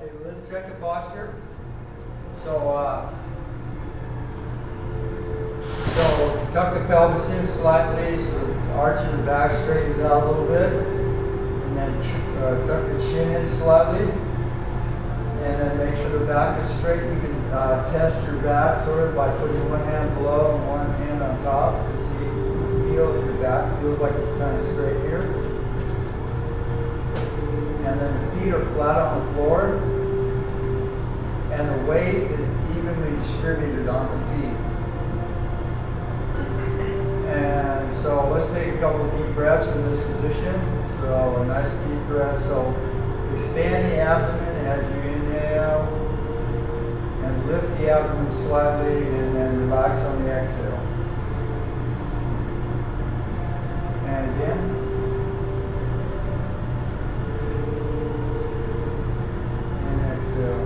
Okay, let's check the posture. So, uh, so tuck the pelvis in slightly so the arch of the back straightens out a little bit. And then uh, tuck the chin in slightly. And then make sure the back is straight. You can uh, test your back sort of by putting one hand below and one hand on top to see feel if your back feels like it's kind of straight here. And then the feet are flat on the floor. And the weight is evenly distributed on the feet. And so let's take a couple of deep breaths from this position. So a nice deep breath. So expand the abdomen as you inhale. And lift the abdomen slightly and then relax on the exhale. And again. And exhale.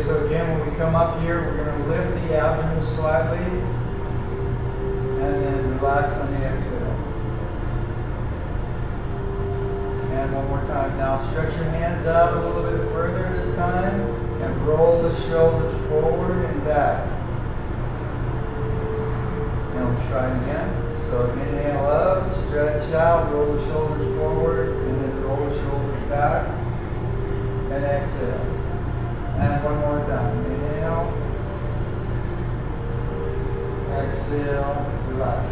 So again, when we come up here, we're going to lift the abdomen slightly and then relax on the exhale. And one more time. Now stretch your hands out a little bit further this time and roll the shoulders forward and back. And we'll try again. So inhale up, stretch out, roll the shoulders forward, and then roll the shoulders back. And exhale. And one more time. Inhale. Exhale. Relax.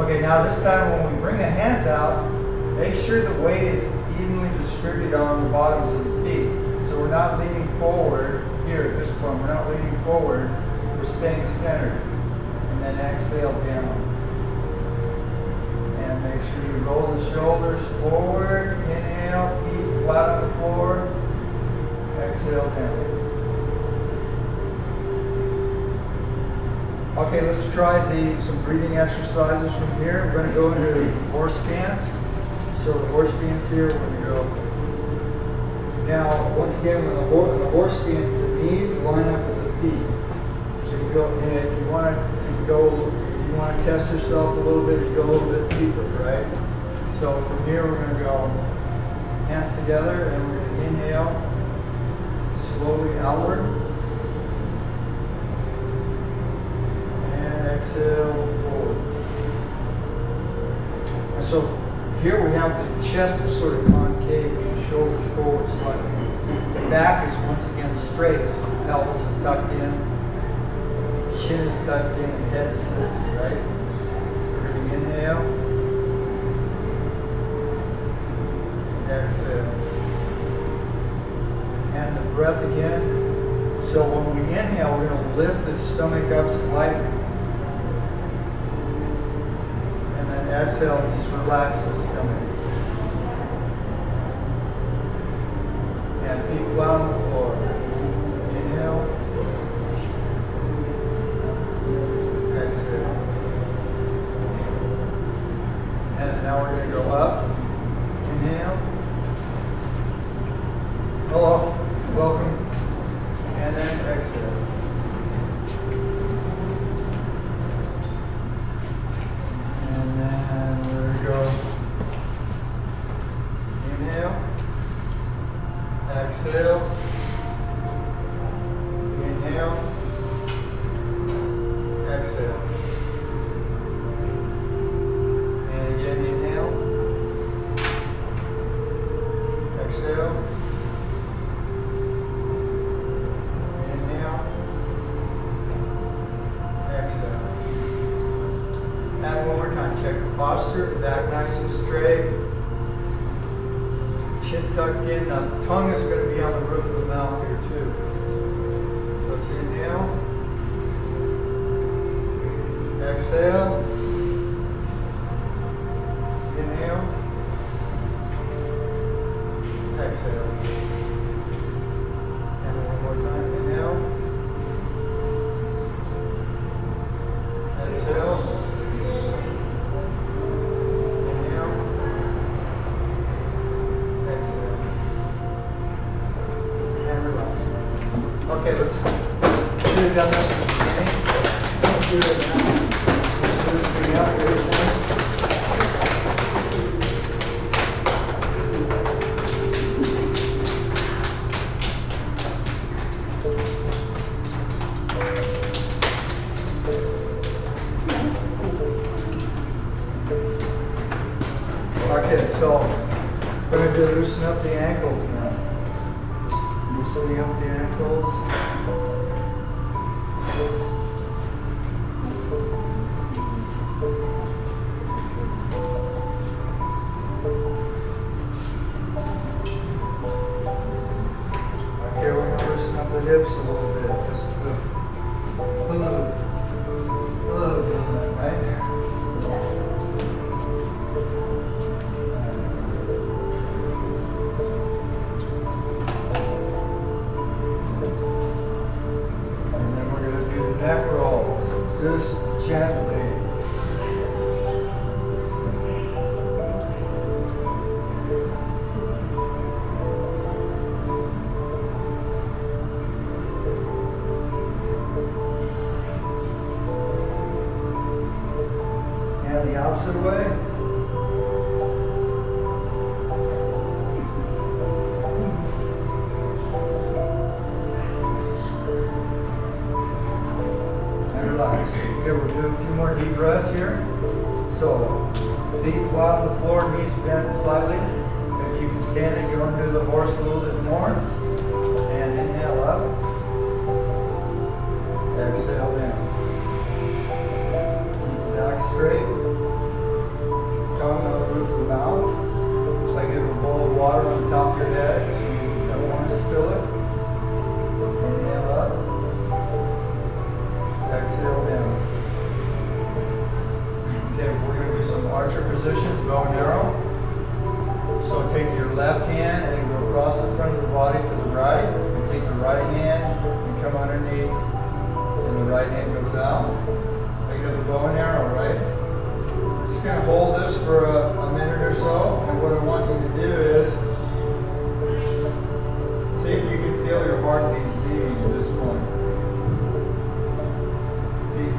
Okay, now this time when we bring the hands out, make sure the weight is evenly distributed on the bottoms of the feet. So we're not leaning forward here at this point. We're not leaning forward. We're staying centered. And then exhale down. And make sure you roll the shoulders forward. Inhale, feet flat on the floor. Down. Okay, let's try the some breathing exercises from here. We're going to go into horse stance. So the horse stance here, we're going to go. Now, once again, when the, horse, the horse stance, the knees line up with the feet. So you go, and if you want to go, you want to test yourself a little bit, you go a little bit deeper, right? So from here, we're going to go hands together, and we're going to inhale slowly outward. And exhale forward. And so here we have the chest is sort of concave and the shoulders forward slightly. The back is once again straight, so the pelvis is tucked in, chin is tucked in, and head is lifted, right? Breathing inhale. Breath again. So when we inhale, we're going to lift the stomach up slightly. And then exhale, just relax the stomach. And feet flat on the floor. One more time, check the posture, back nice and straight. Chin tucked in, now the tongue is going to be on the roof of the mouth here too. So it's inhale. Exhale. Okay, so we're going to loosen up the ankles now. Just loosening up the ankles.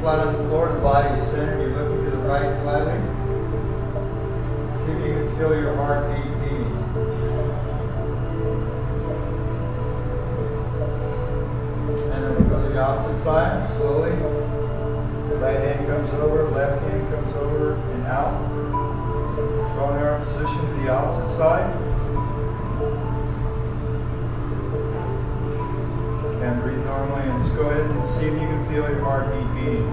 Flat on the floor, the body's centered. You're looking to the right slightly. See if you can feel your heartbeat beating. And then we go to the opposite side, slowly. The Right hand comes over, left hand comes over and out. And arrow position to the opposite side. And breathe normally and just go ahead and see if you can feel your heartbeat beating.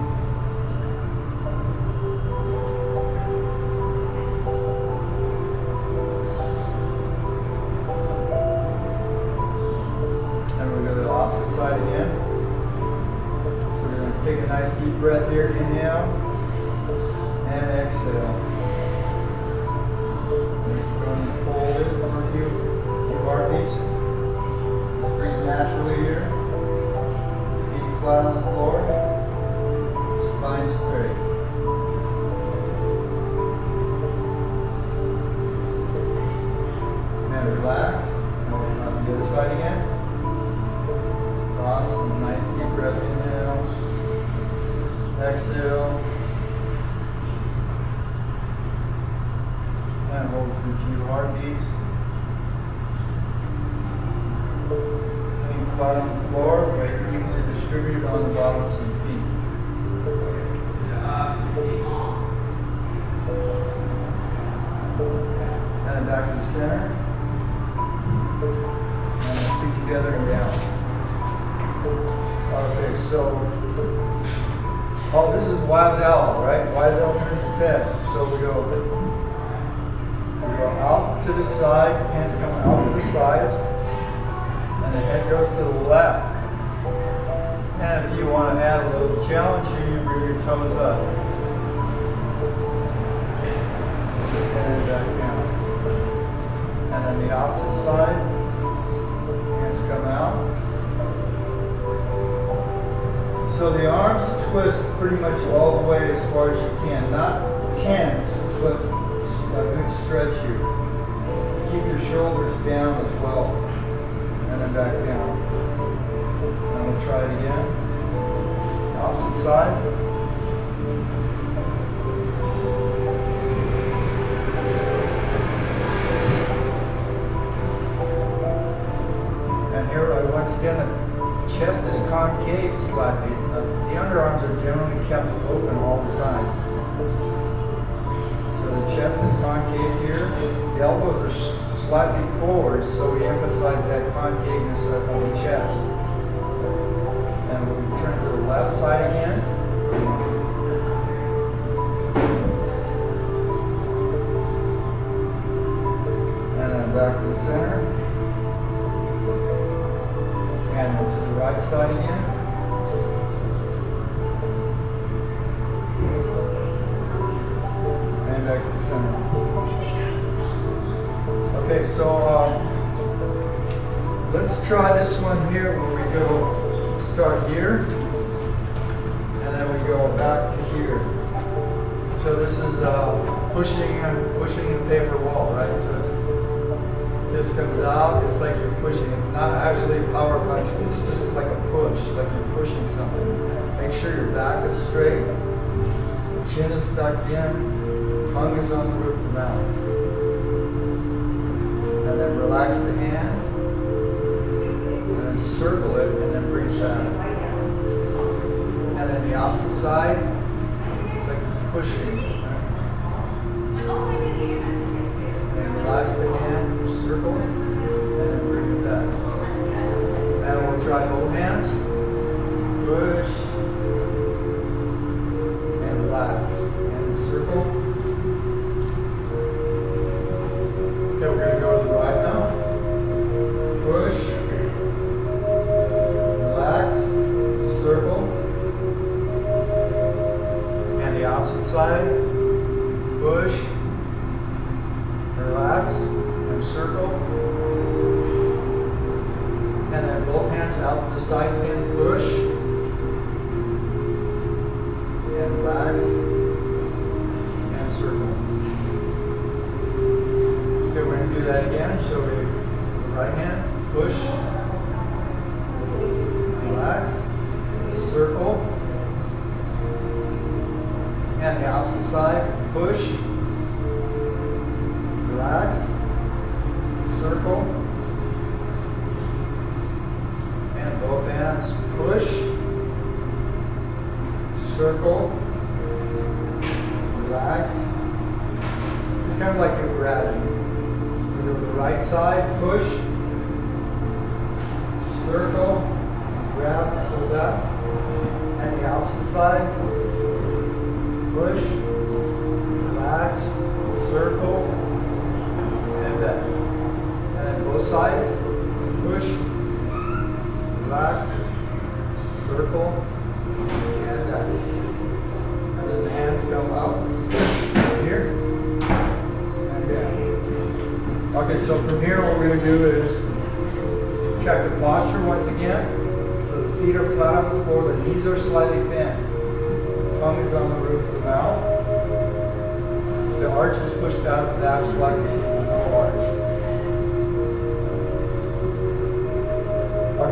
And we go to the opposite side again. So we're going to take a nice deep breath here. Inhale and exhale. And just going to hold it for a few, few heartbeats. Just breathe naturally here. Flat on the floor. Spine straight. And if you want to add a little challenge here, you bring your toes up. And uh, back down. And then the opposite side, hands come out. So the arms twist pretty much all the way as far as you can. Not tense, but a good stretch here. Keep your shoulders down as well. And then back down. Try it again. Opposite side. And here, uh, once again, the chest is concave slightly. Uh, the underarms are generally kept open all the time. So the chest is concave here. The elbows are slightly forward, so we emphasize that concaveness of the chest. Turn to the left side again. And then back to the center. And to the right side again. And back to the center. Okay, so um, let's try this one here where we go start here and then we go back to here. So this is uh, pushing and pushing the paper wall, right? So it's this comes out, it's like you're pushing. It's not actually a power punch, it's just like a push, like you're pushing something. Make sure your back is straight, chin is stuck in, tongue is on the roof of the mouth. And then relax the hand, and then circle it, and then the opposite side, it's like pushing. And relax the hand, circle and then bring it back. And we'll try both hands. Relax, circle, and both hands, push, circle,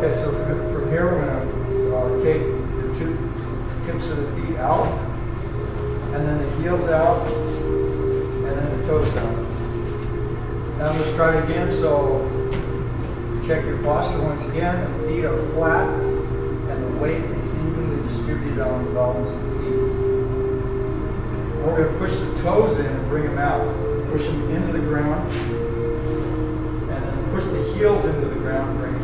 Okay, so from, here, we're going to uh, take the two tips of the feet out, and then the heels out, and then the toes out. Now let's try it again. So check your posture once again. The feet are flat and the weight is evenly distributed on the bottoms of the feet. We're going to push the toes in and bring them out. Push them into the ground and then push the heels into the ground bring.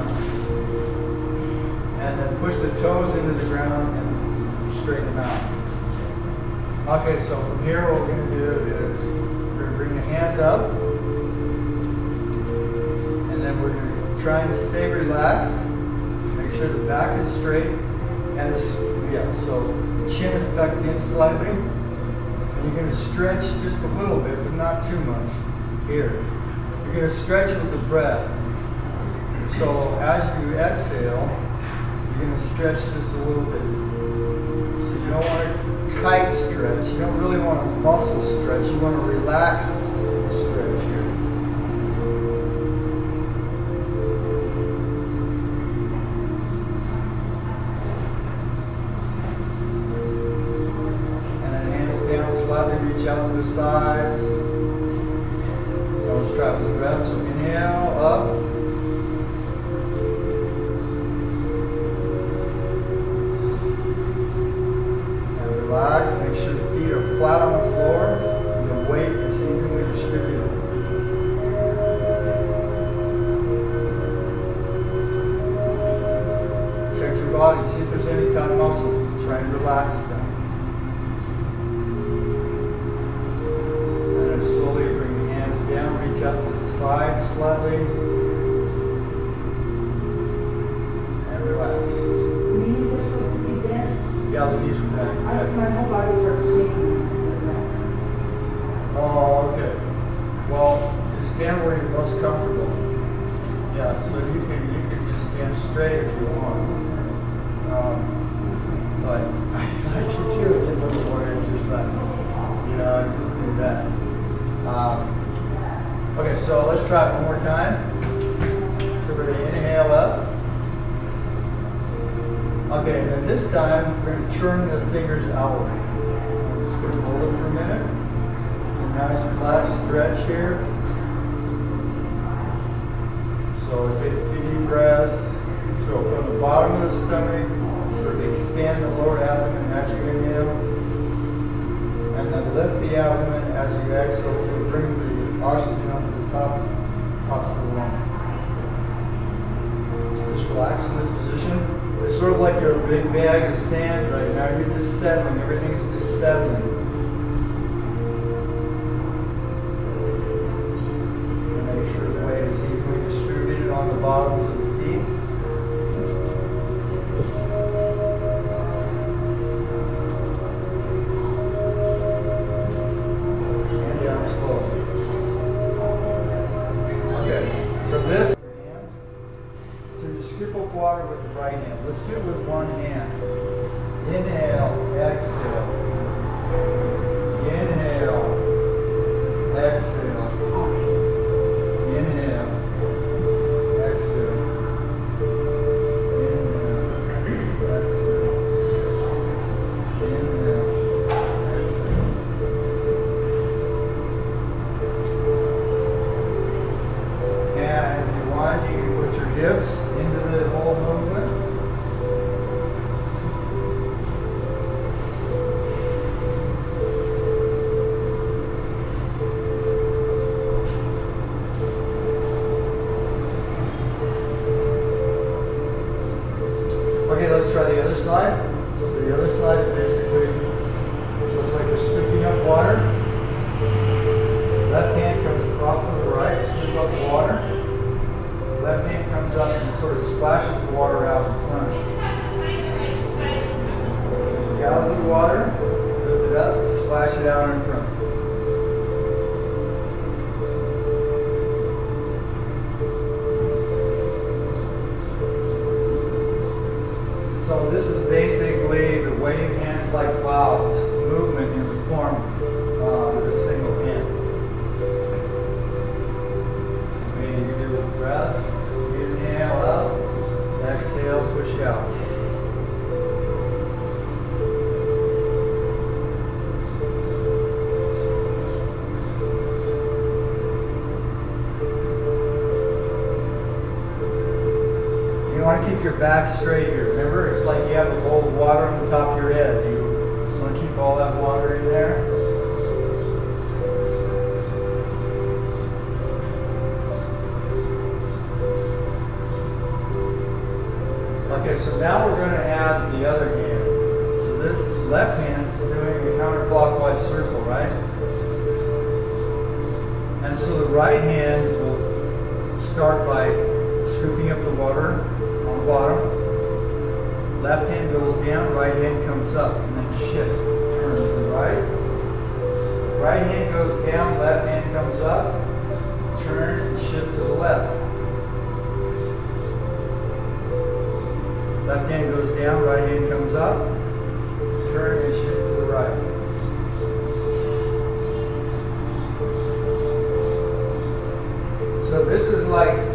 And then push the toes into the ground and straighten them out. Okay, so from here what we're going to do is we're going to bring the hands up and then we're going to try and stay relaxed. Make sure the back is straight and this, yeah, so chin is tucked in slightly. And you're going to stretch just a little bit, but not too much. Here. You're going to stretch with the breath. So as you exhale, you're going to stretch just a little bit. So you don't want a tight stretch. You don't really want a muscle stretch. You want a relaxed stretch here. And then hands down, slightly reach out to the sides. The fingers outward. I'm just gonna hold it for a minute. Nice relaxed stretch here. So take a few deep breaths. So from the bottom of the stomach, sort of expand the lower abdomen as you inhale. And then lift the abdomen as you exhale. So you bring the oxygen up to the top, tops of the lungs. Just relax in this position. It's sort of like big bag of sand right now. You're just settling. Everything's just settling. Make sure the weight is evenly distributed on the bottoms want to keep your back straight here. Remember, it's like you have a bowl of water on the top of your head. You want to keep all that water in there. Okay, so now we're going to add the other hand. So this left hand is doing a counterclockwise circle, right? And so the right hand will start by scooping up the water bottom. Left hand goes down, right hand comes up, and then shift. Turn to the right. Right hand goes down, left hand comes up. Turn and shift to the left. Left hand goes down, right hand comes up. Turn and shift to the right. So this is like,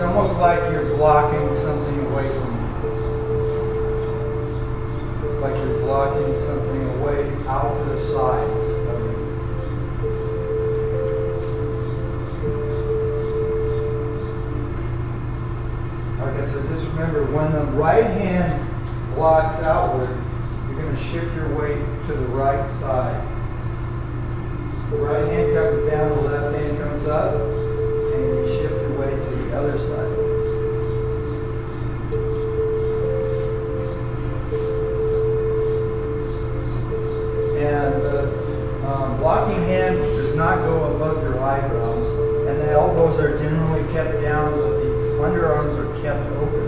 it's almost like you're blocking something away from you. It's like you're blocking something away out to the sides of you. Okay, so just remember, when the right hand blocks outward, you're going to shift your weight to the right side. The right hand comes down, the left hand comes up, and you shift your weight to the other side. And the um, blocking hand does not go above your eyebrows, and the elbows are generally kept down, but the underarms are kept open.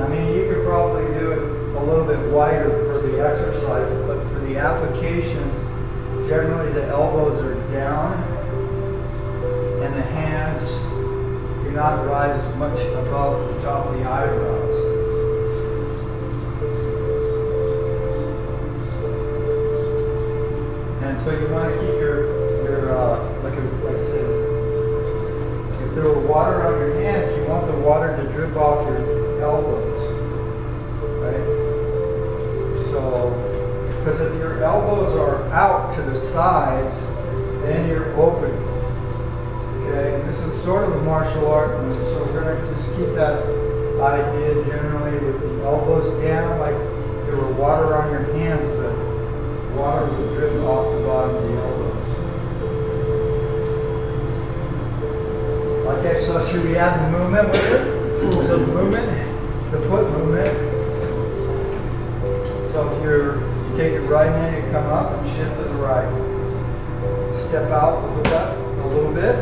I mean, you could probably do it a little bit wider for the exercise, but for the application, generally the elbows are down and the hands do not rise much above the top of the eyebrows. So you want to keep your, your uh, like, a, like I said, if there were water on your hands, you want the water to drip off your elbows, right? So, because if your elbows are out to the sides, then you're open. Okay, and this is sort of a martial art move, so we're gonna just keep that idea generally with the elbows down, like there were water on your hands, water would drip off the bottom of the elbows. Okay, so should we add the movement with it? So the movement, the foot movement. So if you're, you take your right hand, you come up and shift to the right. Step out with the left a little bit.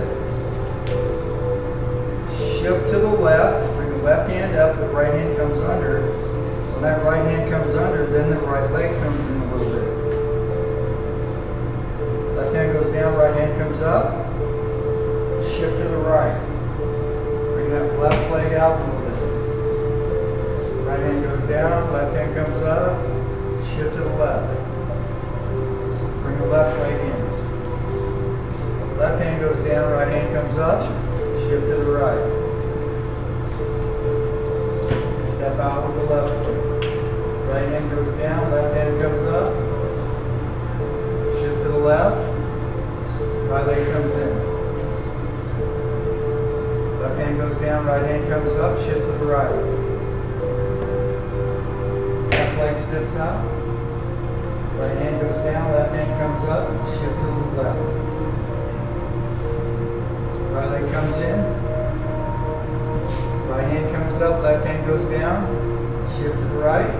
Shift to the left, bring the left hand up, the right hand comes under. When that right hand comes under, then the right leg comes in a little bit. Left hand goes down, right hand comes up. Shift to the right. Bring that left leg out a little bit. Right hand goes down, left hand comes up. Shift to the left. Bring the left leg in. Left hand goes down, right hand comes up. Shift to the right. Step out with the left foot. Right hand goes down, left hand comes up. Shift to the left. Right leg comes in. Left hand goes down, right hand comes up, shift to the right. Left leg steps out. Right hand goes down, left hand comes up, shift to the left. Right leg comes in. Right hand comes up, left hand goes down, shift to the right.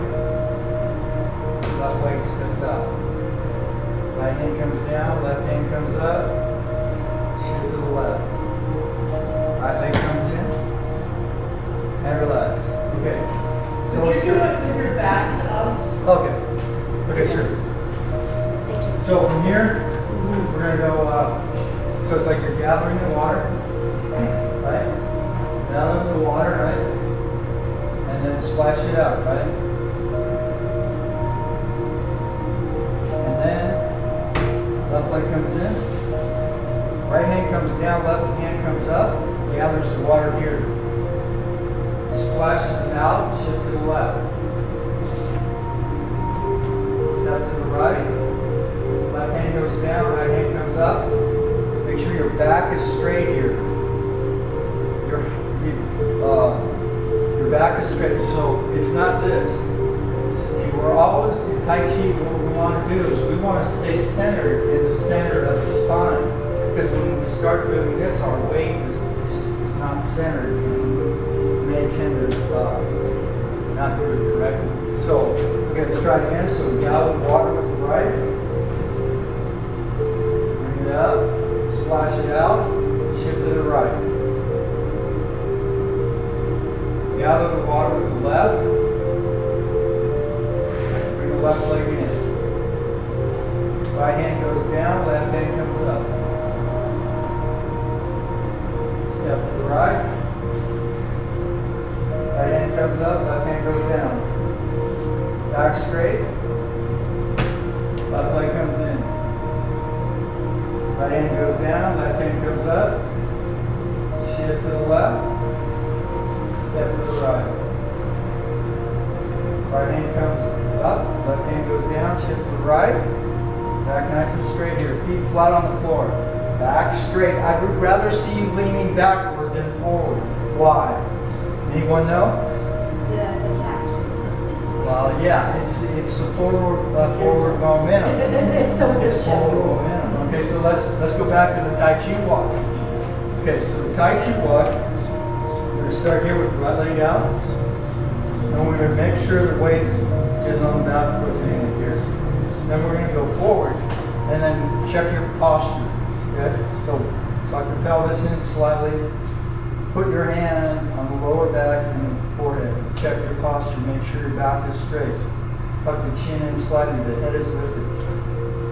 Left leg steps out. Right hand comes down, left hand comes up, shift to the left. Right leg comes in, and relax. Okay. So Would you do it with your back to us? Okay. Okay, sure. So from here, we're gonna go, uh, so it's like you're gathering the water, right? Gather the water, right? And then splash it out, right? Leg comes in. Right hand comes down, left hand comes up, gathers the water here. Splashes it out, shift to the left. Step to the right. Left hand goes down, right hand comes up. Make sure your back is straight here. Your, uh, your back is straight. So it's not this. We're always in Tai Chi. What we want to do is we want to stay centered in the center of the spine. Because when we start doing this, our weight is, is, not centered. We may tend to uh, not do it correctly. So we're going to try again. So we gather the water with the right. Bring it up. Splash it out. Shift to the right. Gather the water with the left. Left leg in. Right hand goes down, left hand comes up. Step to the right. Right hand comes up, left hand goes down. Back straight. Left leg comes in. Right hand goes down, left hand comes up. Shift to the left. Step to the right. Right hand comes up, left hand goes down, shift to the right. Back nice and straight here. Feet flat on the floor. Back straight. I would rather see you leaning backward than forward. Why? Anyone know? The attack. Well, yeah, it's it's a forward uh, forward momentum. It's so It's forward momentum. Okay, so let's let's go back to the Tai Chi walk. Okay, so the Tai Chi walk. We're gonna start here with the right leg out, and we're gonna make sure the weight is on the back foot in here. Then we're gonna go forward, and then check your posture. Okay, so pelvis in slightly. Put your hand on the lower back and the forehead. Check your posture. Make sure your back is straight. Tuck the chin in slightly. The head is lifted.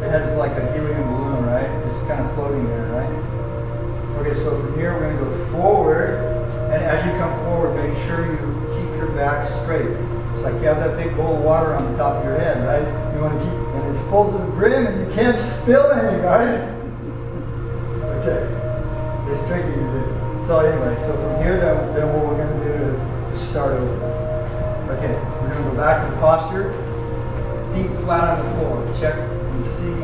The head is like a helium balloon, right? It's kind of floating there, right? Okay, so from here we're going to go forward. And as you come forward, make sure you keep your back straight. Like you have that big bowl of water on the top of your head, right? You want to keep, and it's full to the brim and you can't spill any, right? Okay. It's tricky to do. So anyway, so from here, then, then what we're gonna do is just start over. Okay, we're gonna go back to the posture. Feet flat on the floor. Check and see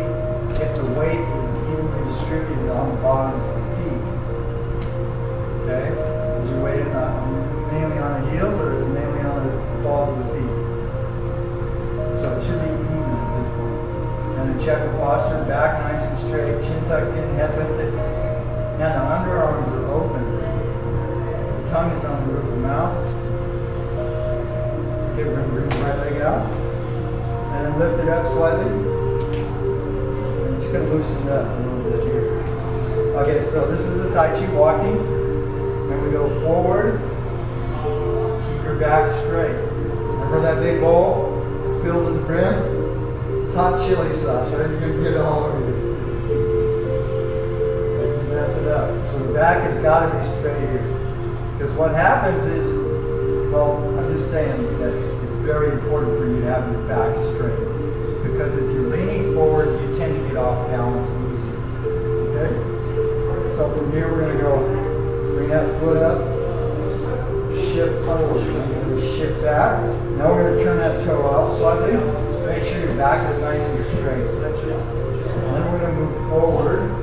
if the weight is evenly distributed on the bottoms of the feet. Okay? Is your weight mainly on the heels or is it mainly on the balls of the check the posture, back nice and straight, chin tucked in, head lifted. Now the underarms are open. The tongue is on the roof of the mouth. Okay, we're gonna bring the right leg out. And then lift it up slightly. Just gonna loosen it up a little bit here. Okay, so this is the Tai Chi walking. Then we go forward. Keep your back straight. Remember that big bowl filled to the brim? It's hot chili sauce, right? You're gonna get it all over you. You mess it up. So the back has got to be straight here. Because what happens is, well, I'm just saying that it's very important for you to have your back straight. Because if you're leaning forward, you tend to get off balance easier. Okay? So from here, we're gonna go bring that foot up, shift forward, and then shift back. Now we're gonna turn that toe out slightly. Your back is nice and straight. And then we're gonna move forward.